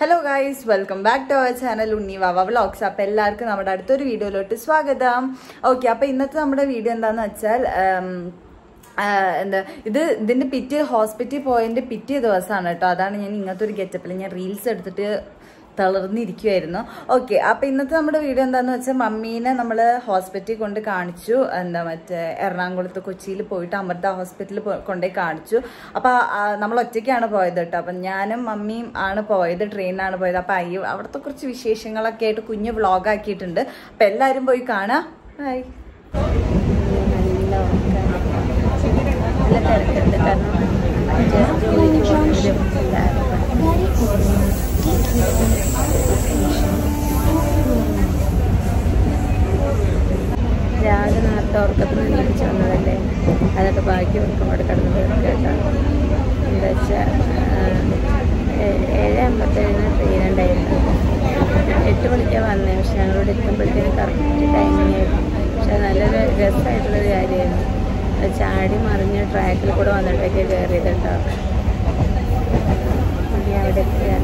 Hello guys welcome back to our channel Unni Vava vlogs appam എല്ലാവർക്കും നമ്മുടെ അടുത്തൊരു വീഡിയോയിലോട്ട് സ്വാഗതം. ഓക്കെ അപ്പോൾ ഇന്നത്തെ നമ്മുടെ വീഡിയോ എന്താണെന്ന് വെച്ചാൽ എന്താ ഇത് ഇതിന്റെ പിറ്റേ ഹോസ്പിറ്റലിൽ പോയതിന്റെ പിറ്റേ ദിവസമാണ് കേട്ടോ. അതാണ് ഞാൻ ഇങ്ങനത്തെ ഒരു ഗെറ്റപ്പിൽ ഞാൻ റീൽസ് എടുത്തിട്ട് തളർന്നിരിക്കുമായിരുന്നു ഓക്കെ അപ്പൊ ഇന്നത്തെ നമ്മുടെ വീഡിയോ എന്താന്ന് വെച്ചാൽ മമ്മീനെ നമ്മൾ ഹോസ്പിറ്റലിൽ കൊണ്ട് കാണിച്ചു. എന്താ മറ്റേ എറണാകുളത്ത് കൊച്ചിയിൽ പോയിട്ട് അമൃത ഹോസ്പിറ്റലിൽ കൊണ്ടുപോയി കാണിച്ചു. അപ്പൊ നമ്മൾ ഒറ്റയ്ക്കാണ് പോയത് കേട്ടോ. അപ്പൊ ഞാനും മമ്മിയും ആണ് പോയത് ട്രെയിനിലാണ് പോയത്. അപ്പൊ അയ്യോ അവിടുത്തെ കുറച്ച് വിശേഷങ്ങളൊക്കെ ആയിട്ട് കുഞ്ഞ് വ്ളോഗ് ആക്കിയിട്ടുണ്ട്. അപ്പൊ എല്ലാവരും പോയി കാണാം. ബൈ രാവിലെ നേരത്തെ ഉറക്കത്തിൽ നിന്ന് എണീച്ച് വന്നതല്ലേ? അതൊക്കെ ബാക്കി ഉറക്കം അവിടെ കിടന്നത് കേട്ടോ. എന്താ വെച്ചാൽ ഏഴ് അമ്പത്തേഴിന് ട്രെയിനുണ്ടായിരുന്നു എട്ട് മണിക്കാണ് വന്നത് പക്ഷെ ഞങ്ങളോട് എത്തുമ്പോഴത്തേനും കറക്റ്റ് ടൈമിംഗ് ആയിരുന്നു. പക്ഷെ നല്ലൊരു രസമായിട്ടുള്ളൊരു കാര്യമായിരുന്നു. ചാടി മറിഞ്ഞ് ട്രാക്കിൽ കൂടെ വന്നിട്ടൊക്കെ കയറിയത് കേട്ടോ അവിടെ എത്തിയാണ്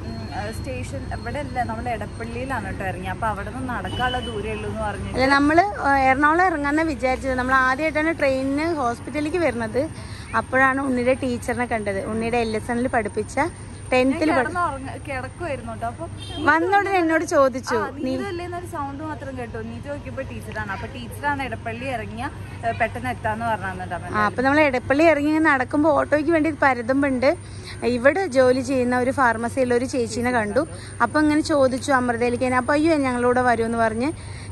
സ്റ്റേഷൻ ഇവിടെ അല്ല നമ്മൾ എടപ്പള്ളിയിലാണ് കേട്ടോ ഇറങ്ങി അപ്പൊ അവിടെ നിന്ന് നടക്കാനുള്ള ദൂരേ ഉള്ളൂ എന്ന് പറഞ്ഞു അല്ല നമ്മൾ എറണാകുളം ഇറങ്ങാന്ന വിചാരിച്ചത്. നമ്മൾ ആദ്യമായിട്ടാണ് ട്രെയിനിന് ഹോസ്പിറ്റലിലേക്ക് വരുന്നത്. അപ്പോഴാണ് ഉണ്ണിയുടെ ടീച്ചറിനെ കണ്ടത്. ഉണ്ണിയുടെ എൽ എസ് എന്നിൽ പഠിപ്പിച്ച ടെൻത്തിൽ കിടക്കുമായിരുന്നു കേട്ടോ വന്നോടനെ എന്നോട് ചോദിച്ചു നീതല്ലേന്നൊരു സൗണ്ട് മാത്രം കേട്ടോ. നീ നോക്കിയപ്പോ ടീച്ചറാണ്. അപ്പൊ ടീച്ചറാണ് എടപ്പള്ളി ഇറങ്ങിയ പെട്ടെന്ന് എത്താന്ന് പറഞ്ഞിട്ടുണ്ടാവും അപ്പൊ നമ്മൾ എടപ്പള്ളി ഇറങ്ങി നടക്കുമ്പോൾ ഓട്ടോയ്ക്ക് വേണ്ടി പരതുമ്പുണ്ട്. ഇവിടെ ജോലി ചെയ്യുന്ന ഒരു ഫാർമസിയിലെ ഒരു ചേച്ചീനെ കണ്ടു. അപ്പൊ ഇങ്ങനെ ചോദിച്ചു അമൃതയിലേക്ക് അപ്പൊ അയ്യോ ഞങ്ങളൂടെ വരൂ എന്ന് പറഞ്ഞ്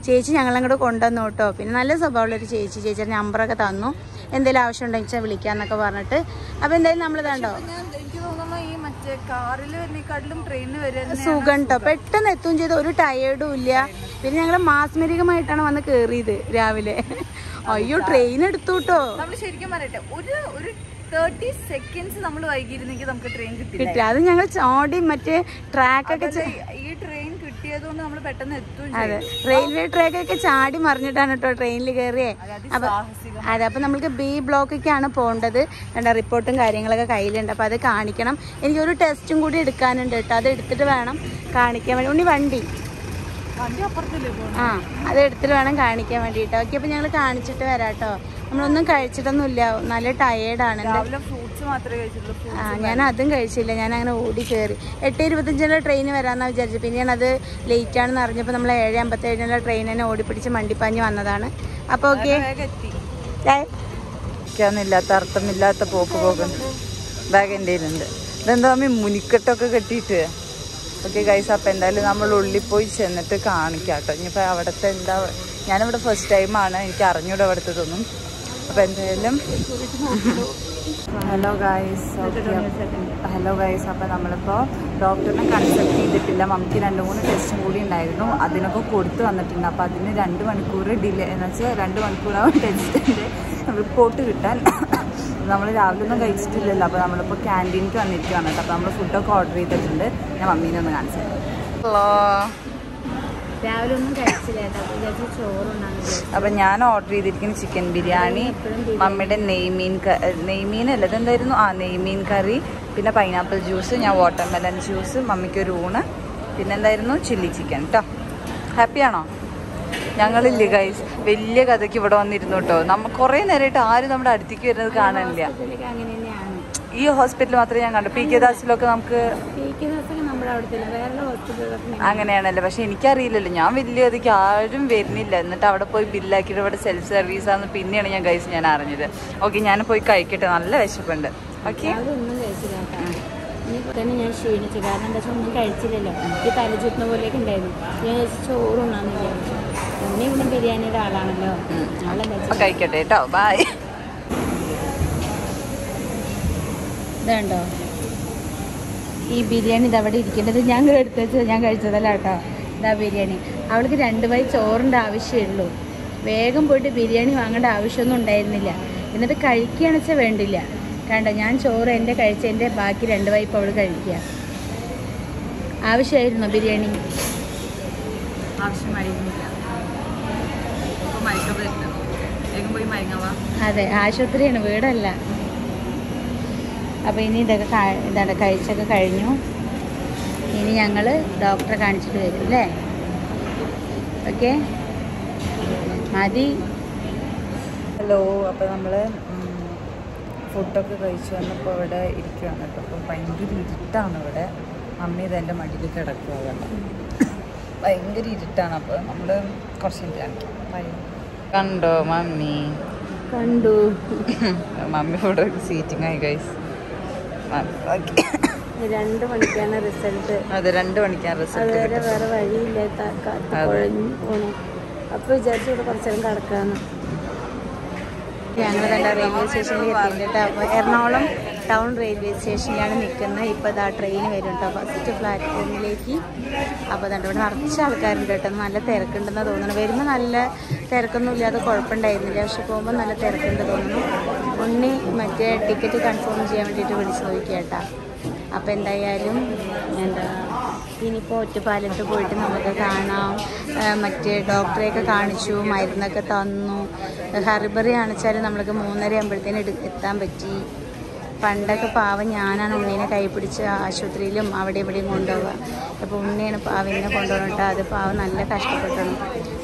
ചേച്ചി ഞങ്ങളങ്ങോട്ട് കൊണ്ടുവന്നു കേട്ടോ പിന്നെ നല്ല സ്വഭാവമുള്ള ഒരു ചേച്ചി ചേച്ചി നമ്പറൊക്കെ തന്നു. എന്തെങ്കിലും ആവശ്യം ഉണ്ടെങ്കിൽ വിളിക്കാന്നൊക്കെ പറഞ്ഞിട്ട്. അപ്പൊ എന്തായാലും നമ്മൾ കാറിൽ വരുന്നേക്കാട്ടിലും ട്രെയിനിൽ സുഖം കേട്ടോ പെട്ടെന്ന് എത്തുകയും ചെയ്ത്. ഒരു ടയേർഡും ഇല്ല. പിന്നെ ഞങ്ങൾ മാസ്മരികമായിട്ടാണ് വന്ന് കേറിയത് രാവിലെ. അയ്യോ ട്രെയിൻ എടുത്തു കേട്ടോ നമ്മൾ ശരിക്കും പറയട്ടെ ഒരു ഒരു തേർട്ടി സെക്കൻഡ്സ് നമ്മൾ വൈകിയിരുന്നെങ്കിൽ നമുക്ക് ട്രെയിൻ കിട്ടി അത് ഞങ്ങൾ ചാടി മറ്റേ ട്രാക്കൊക്കെ ഒക്കെ ഈ ട്രെയിൻ കിട്ടിയത് കൊണ്ട് നമ്മൾ പെട്ടെന്ന് എത്തും അതെ. റെയിൽവേ ട്രാക്കൊക്കെ ചാടി മറിഞ്ഞിട്ടാണ് കേട്ടോ ട്രെയിനിൽ കയറിയേ അപ്പൊ അതെ അപ്പോൾ നമ്മൾക്ക് ബി ബ്ലോക്കൊക്കെയാണ് പോകേണ്ടത്. എന്താ റിപ്പോർട്ടും കാര്യങ്ങളൊക്കെ കയ്യിലുണ്ട്. അപ്പോൾ അത് കാണിക്കണം. എനിക്കൊരു ടെസ്റ്റും കൂടി എടുക്കാനുണ്ട് കേട്ടോ. അത് എടുത്തിട്ട് വേണം കാണിക്കാൻ വേണ്ടി. ഉണ്ണി വണ്ടി. ആ അത് എടുത്തിട്ട് വേണം കാണിക്കാൻ വേണ്ടിയിട്ട്. ഓക്കെ അപ്പോൾ ഞങ്ങൾ കാണിച്ചിട്ട് വരാം കേട്ടോ. നമ്മളൊന്നും കഴിച്ചിട്ടൊന്നുമില്ല. നല്ല ടയേർഡാണ് ആ ഞാൻ അതും കഴിച്ചില്ല. ഞാൻ അങ്ങനെ ഓടി കയറി എട്ട് ഇരുപത്തഞ്ചിനുള്ള ട്രെയിൻ വരാമെന്നാണ് വിചാരിച്ചത്. പിന്നെ ഞാനത് ലേറ്റ് ആണെന്ന് അറിഞ്ഞപ്പോൾ നമ്മൾ ഏഴ് അമ്പത്തേഴിനുള്ള ട്രെയിൻ തന്നെ ഓടിപ്പിടിച്ച് മണ്ടിപ്പാഞ്ഞ് വന്നതാണ്. അപ്പോൾ ഓക്കെ. ഇല്ലാത്ത അർത്ഥമില്ലാത്ത പോക്ക് പോകുന്നു ബാഗ് എന്റെ കയ്യിലുണ്ട് ഇതെന്താ അമ്മ മുനിക്കെട്ടൊക്കെ കെട്ടിയിട്ട്. ഓക്കെ ഗൈസ് അപ്പം എന്തായാലും നമ്മൾ ഉള്ളിൽ പോയി ചെന്നിട്ട് കാണിക്കാം കേട്ടോ ഇനിയിപ്പോൾ അവിടുത്തെ എന്താ ഞാനിവിടെ ഫസ്റ്റ് ടൈമാണ് എനിക്ക് അറിഞ്ഞൂടെ അവിടുത്തെ അപ്പം എന്തായാലും ഹലോ ഗായ്സ് ഹലോ ഗായ്സ് അപ്പോൾ നമ്മളിപ്പോൾ ഡോക്ടറിനെ കൺസൾട്ട് ചെയ്തിട്ടില്ല. മമ്മിക്ക് രണ്ട് മൂന്ന് ടെസ്റ്റും കൂടി ഉണ്ടായിരുന്നു. അതിനൊക്കെ കൊടുത്തു വന്നിട്ടുണ്ട്. അപ്പോൾ അതിന് രണ്ട് മണിക്കൂർ ഡിലേ എന്ന് വെച്ചാൽ രണ്ട് മണിക്കൂറാവും ടെസ്റ്റിന്റെ റിപ്പോർട്ട് കിട്ടാൻ. നമ്മൾ രാവിലെ ഒന്നും കഴിച്ചിട്ടില്ലല്ലോ. അപ്പോൾ നമ്മളിപ്പോൾ ക്യാന്റീനിക്ക് വന്നിരിക്കുകയാണ് കേട്ടോ അപ്പോൾ നമ്മൾ ഫുഡൊക്കെ ഓർഡർ ചെയ്തിട്ടുണ്ട്. ഞാൻ മമ്മീനെ ഒന്ന് കാണിച്ചു ഹലോ രാവിലെ ഒന്നും കഴിച്ചില്ല. അപ്പം ഞാൻ ഓർഡർ ചെയ്തിരിക്കുന്ന ചിക്കൻ ബിരിയാണി? മമ്മിയുടെ നെയ്മീൻ നെയ്മീൻ അല്ല ഇതെന്തായിരുന്നു? ആ നെയ്മീൻ കറി പിന്നെ പൈനാപ്പിൾ ജ്യൂസ് ഞാൻ വാട്ടർമെലൺ ജ്യൂസ് മമ്മിക്ക് ഒരു ഊണ് പിന്നെ എന്തായിരുന്നു? ചില്ലി ചിക്കൻ കേട്ടോ ഹാപ്പിയാണോ ഞങ്ങളില്ല ഗൈസ് വലിയ കഥയ്ക്ക് ഇവിടെ വന്നിരുന്നു കേട്ടോ നമ്മ കുറേ നേരമായിട്ട് ആരും നമ്മുടെ അടുത്തേക്ക് വരുന്നത് കാണാനില്ല. ഈ ഹോസ്പിറ്റൽ മാത്രമേ ഞാൻ കണ്ടു. പി കെ ദാസിലൊക്കെ നമുക്ക് അങ്ങനെയാണല്ലോ. പക്ഷെ എനിക്കറിയില്ലല്ലോ. ഞാൻ വലിയ അതിക്ക് ആരും വരുന്നില്ല. എന്നിട്ട് അവിടെ പോയി ബില്ലാക്കിയിട്ട് ഇവിടെ സെൽഫ് സർവീസ് ആണ് പിന്നെയാണ് ഞാൻ കഴിച്ച് ഞാൻ അറിഞ്ഞത്. ഓക്കെ ഞാൻ പോയി കഴിക്കട്ടെ. നല്ല വിശപ്പുണ്ട്. ഓക്കെ തന്നെ ഞാൻ ക്ഷീണിച്ചു. കാരണം എന്താ വെച്ചാൽ ഒന്നും കഴിച്ചില്ലല്ലോ. ഈ തലചുറ്റുന്ന പോലെയൊക്കെ ഉണ്ടായിരുന്നു. ഞാൻ ചോറുണ്ണാന്ന് വിചാരിച്ചു. പിന്നെ ഇവിടെ ബിരിയാണിയുടെ ആളാണല്ലോ. കഴിക്കട്ടെ കേട്ടോ. ബായ് ഇതുണ്ടോ? ഈ ബിരിയാണി ഇതവിടെ ഇരിക്കേണ്ടത്. ഞാൻ എടുത്ത് വെച്ചത് ഞാൻ കഴിച്ചതല്ല കേട്ടോ. ഇതാ ബിരിയാണി. അവൾക്ക് രണ്ട് വൈ ചോറിന്റെ ആവശ്യമുള്ളൂ. വേഗം പോയിട്ട് ബിരിയാണി വാങ്ങേണ്ട ആവശ്യമൊന്നും ഉണ്ടായിരുന്നില്ല. എന്നിട്ട് കഴിക്കുകയാണെന്ന് വെച്ചാൽ വേണ്ടില്ല. കണ്ടോ ഞാൻ ചോറ് എന്റെ കഴിച്ചതിന്റെ ബാക്കി രണ്ട് വൈപ്പ് അവൾ കഴിക്കുക. ആവശ്യമായിരുന്നോ ബിരിയാണി? ആവശ്യമായിരുന്നില്ല. അതെ ആശുപത്രിയാണ് വീടല്ല. അപ്പോൾ ഇനി ഇതൊക്കെ എന്താണ് ഇതാണ് കഴിച്ചൊക്കെ കഴിഞ്ഞു. ഇനി ഞങ്ങൾ ഡോക്ടറെ കാണിച്ചിട്ട് വരും അല്ലേ ഓക്കെ? മതി. ഹലോ അപ്പോൾ നമ്മൾ ഫുഡൊക്കെ കഴിച്ചു വന്നപ്പോൾ ഇവിടെ ഇരിക്കുകയാണ് കേട്ടോ. അപ്പോൾ ഭയങ്കര ഇരുട്ടാണ് ഇവിടെ. മമ്മി ഇത് എന്റെ മടിയിൽ കിടക്കുക കേട്ടോ. ഭയങ്കര ഇരുട്ടാണ്. അപ്പോൾ നമ്മൾ കുറച്ച് കണ്ടോ മമ്മി? കണ്ടു. മമ്മി ഇവിടെ സീറ്റിംഗ് ആയി ഗൈസ് രണ്ട് മണിക്കാണ് റിസൾട്ട്. അതെ രണ്ട് മണിക്കാണ് റിസൾട്ട് അതുവരെ വേറെ അതെ. കുഴഞ്ഞു പോണു. അപ്പോൾ വിചാരിച്ചു ഇവിടെ കുറച്ച് നേരം കിടക്കാന്ന്. ഞങ്ങൾ തന്നെ റെയിൽവേ സ്റ്റേഷനിൽ എത്തിയിട്ടുണ്ട് അപ്പോൾ എറണാകുളം ടൗൺ റെയിൽവേ സ്റ്റേഷനിലാണ് നിൽക്കുന്നത്. ഇപ്പോൾ ഇതാ ട്രെയിൻ വരും കേട്ടോ. ഫസ്റ്റ് പ്ലാറ്റ്ഫോമിലേക്ക്. അപ്പോൾ അതുകൊണ്ട് ഇവിടെ നിറച്ച ആൾക്കാരുണ്ട് കേട്ടോ. നല്ല തിരക്കുണ്ടെന്ന് തോന്നുന്നു. വരുമ്പോൾ നല്ല തിരക്കൊന്നും ഇല്ലാതെ കുഴപ്പമുണ്ടായിരുന്നില്ല. പക്ഷെ പോകുമ്പോൾ നല്ല തിരക്കുണ്ട് തോന്നുന്നു. ഉണ്ണി മറ്റേ ടിക്കറ്റ് കൺഫേം ചെയ്യാൻ വേണ്ടിയിട്ട് വിളിച്ച് നോക്കി കേട്ടാ. അപ്പോൾ എന്തായാലും എന്താ ഇനിയിപ്പോൾ ഒറ്റപ്പാലത്ത് പോയിട്ട് നമുക്ക് കാണാം. മറ്റേ ഡോക്ടറെയൊക്കെ കാണിച്ചു മരുന്നൊക്കെ തന്നു. ഹറിബറി കാണിച്ചാൽ നമ്മൾക്ക് മൂന്നര ആകുമ്പോഴത്തേന് എത്താൻ പറ്റി. പണ്ടൊക്കെ പാവം ഞാനാണ് ഉണ്ണീനെ കൈ പിടിച്ച് ആശുപത്രിയിലും അവിടെ ഇവിടെയും കൊണ്ടുപോവുക. അപ്പോൾ ഉണ്ണിയാണ് പാവിനെ കൊണ്ടുപോകണം അത് പാവം നല്ല കഷ്ടപ്പെക്കണം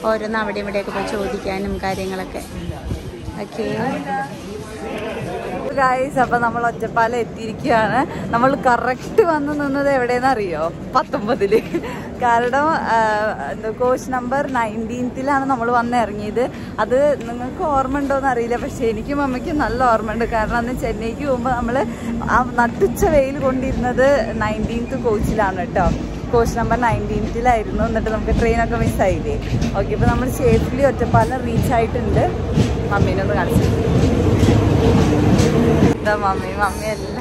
ഓരോന്ന് അവിടെ ഇവിടെയൊക്കെ പോയി ചോദിക്കാനും കാര്യങ്ങളൊക്കെ. ഓക്കേ ഗായ്സ് അപ്പൊ നമ്മൾ ഒറ്റപ്പാലം എത്തിയിരിക്കുകയാണ്. നമ്മൾ കറക്റ്റ് വന്ന് നിന്നത് എവിടെയെന്ന് അറിയോ? പത്തൊമ്പതിൽ. കാരണം എന്താ കോച്ച് നമ്പർ നയന്റീൻത്തിലാണ് നമ്മൾ വന്ന് ഇറങ്ങിയത്. അത് നിങ്ങൾക്ക് ഓർമ്മ ഉണ്ടോന്ന് അറിയില്ല. പക്ഷേ എനിക്കും അമ്മയ്ക്കും നല്ല ഓർമ്മയുണ്ട്. കാരണം അന്ന് ചെന്നൈക്ക് പോകുമ്പോൾ നമ്മൾ ആ നട്ടുച്ച വെയിൽ കൊണ്ടിരുന്നത് നയന്റീൻത്ത് കോച്ചിലാണ് കേട്ടോ. കോച്ച് നമ്പർ നയന്റീൻത്തിലായിരുന്നു എന്നിട്ട് നമുക്ക് ട്രെയിനൊക്കെ മിസ്സായില്ലേ ഓക്കെ ഇപ്പൊ നമ്മൾ സേഫ്ലി ഒറ്റപ്പാലം റീച്ച് ആയിട്ടുണ്ട്. അമ്മീനൊന്ന് കാണിച്ചു എന്താ മമ്മി? മമ്മി അല്ല.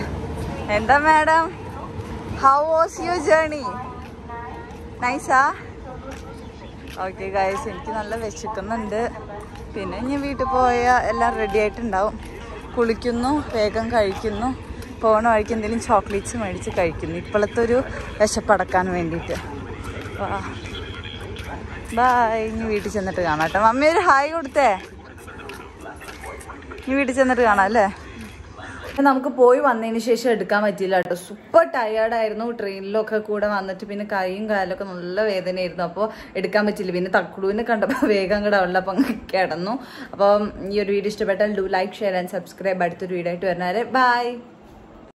എന്താ madam? How was your journey നൈസാ okay guys എനിക്ക് നല്ല വിശക്കുന്നുണ്ട്. പിന്നെ ഞാൻ വീട്ടിൽ പോയാൽ എല്ലാം റെഡി ആയിട്ടുണ്ടാവും. കുളിക്കുന്നു വേഗം കഴിക്കുന്നു. പോണ വഴിക്ക് എന്തെങ്കിലും ചോക്ലേറ്റ്സ് മേടിച്ച് കഴിക്കുന്നു. ഇപ്പോഴത്തെ ഒരു വിശപ്പടക്കാൻ വേണ്ടിയിട്ട്. ബായ് ഇനി വീട്ടിൽ ചെന്നിട്ട് കാണാം കേട്ടോ. മമ്മി ഒരു ഹായ് കൊടുത്തേ. ഇനി വീട്ടിൽ ചെന്നിട്ട് കാണാം അല്ലേ? നമുക്ക് പോയി വന്നതിന് ശേഷം എടുക്കാൻ പറ്റിയില്ല കേട്ടോ. സൂപ്പർ ടയേർഡായിരുന്നു ട്രെയിനിലൊക്കെ കൂടെ വന്നിട്ട് പിന്നെ കൈയും കാലൊക്കെ നല്ല വേദനയായിരുന്നു. അപ്പോൾ എടുക്കാൻ പറ്റില്ല പിന്നെ തക്കുടൂവിനെ കണ്ടപ്പോൾ വേഗം കൂടെ ഉള്ള അപ്പം കിടന്നു. അപ്പം ഈ ഒരു വീഡിയോ ഇഷ്ടപ്പെട്ടാൽ do like share and subscribe അടുത്തൊരു വീഡിയോ ആയിട്ട് വരുന്നവരെ ബൈ